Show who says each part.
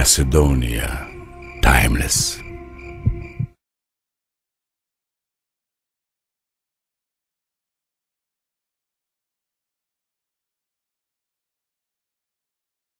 Speaker 1: Macedonia, timeless.